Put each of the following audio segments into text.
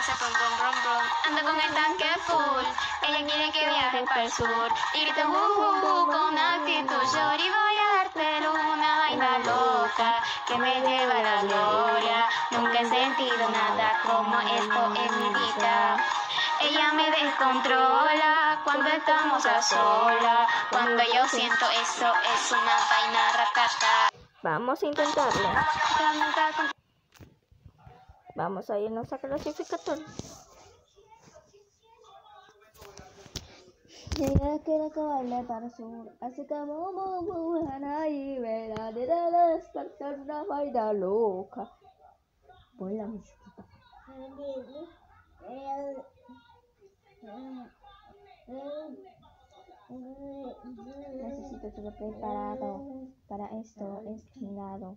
hace brum brum brum brum. Ando con el tanque full, ella quiere que viaje para el sur. Y grita uh, uh, con actitud, shorty voy a darte una vaina loca que me lleva a la gloria. Nunca he sentido nada como esto en mi vida. Ella me descontrola cuando estamos a sola. Cuando yo siento eso es una vaina ratata. Vamos a intentarlo. Vamos a irnos a clasificatorio. Ella quiere que para sur, así que vamos a y verá de la despertar una vaina loca. Pon la musiquita. Necesito estar preparado para esto, estirado.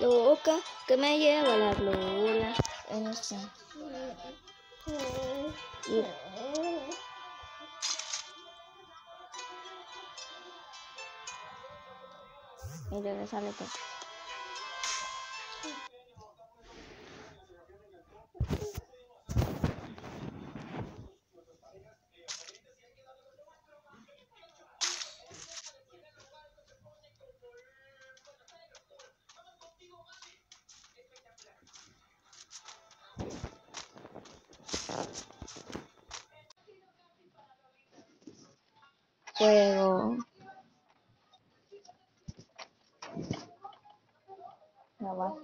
Loca que me lleva la gloria. En esta. Y- Y regresarle todo. Fuego. No.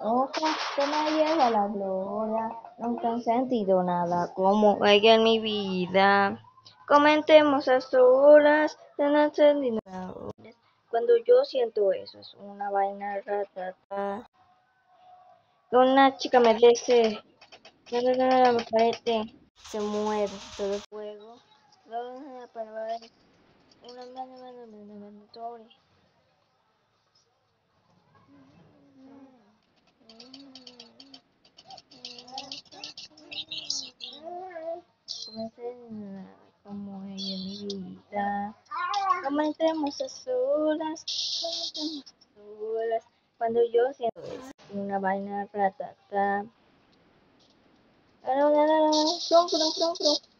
Otra que me lleva la gloria. Nunca he sentido nada como ella en mi vida. Comentemos a solas. No he sentido nada. Cuando yo siento eso, es una vaina ratata. Una chica me dice, no, no, no, no, parece, se mueve todo el fuego. Luego, para ver, una mano, mano, mano, mano, todo. Comencé como ella mi vida. Comentemos a solas, comentemos a solas. Cuando yo siento una vaina ratata. No, no, no, no, prum, prum, prum, prum.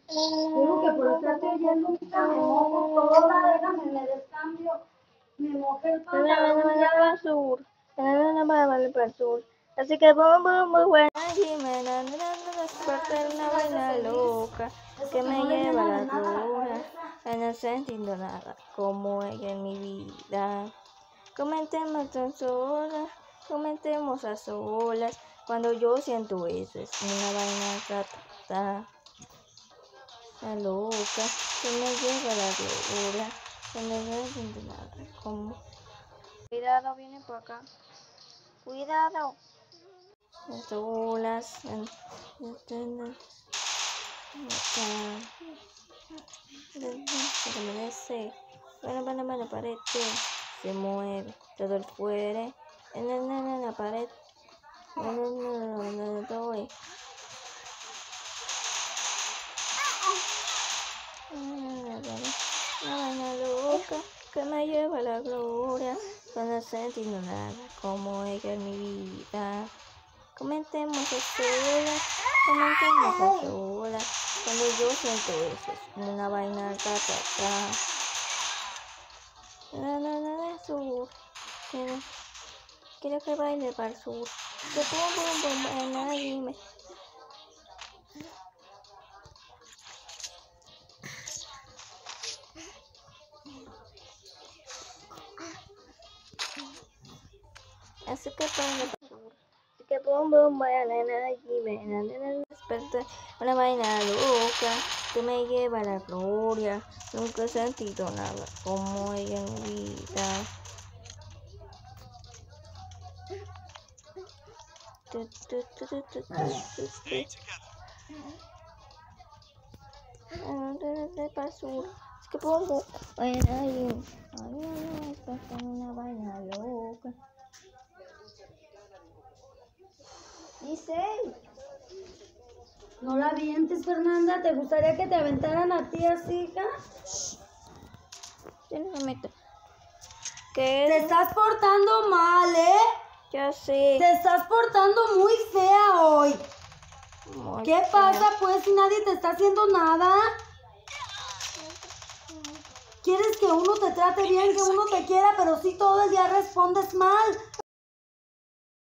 Digo que por estarte oyendo me mojo toda, déjame, me descambio, me mojé el pantalón. sur. Para, sur. Así que bum, bum, bum, buena Jimena, despertar una vaina loca que me lleva a la. Ya no sentiendo nada como ella en mi vida. Comentemos a solas, comentemos a solas. Cuando yo siento eso, es una vaina ratata. La loca que me lleva la gloria. Ya no siento nada como. Cuidado, viene por acá. Cuidado. Las olas. me desee. Bueno, bueno, bueno, pared. Se mueve. Todo el fuere. En la pared. No, no, no, no, no, ahí. Una vaina loca que me lleva la gloria. Yo no nada como ella en mi vida. Comentemos a solas, comentemos a solas. Cuando yo siento eso, es una vaina ratata. No, no, no, no, sur. Quiero, quiero que baile para sur. Pum, pum, pum, pum, nadie me. Así que sur. Así que pum, baila, nadie me. Desperta. Una vaina loca que me lleva a la gloria. Nunca he sentido nada como ella en mi vida. Para sur. Es que pongo vaina ahí. Ay, ay, una vaina loca. Dice, No la avientes, Fernanda. ¿Te gustaría que te aventaran a ti así, hija? yo no me meto. Te ¿Qué es? estás portando mal, ¿eh? Ya sé. Te estás portando muy fea hoy. Muy ¿Qué pasa, pues, si nadie te está haciendo nada? ¿Quieres que uno te trate bien, que uno te quiera, pero si todo el día respondes mal?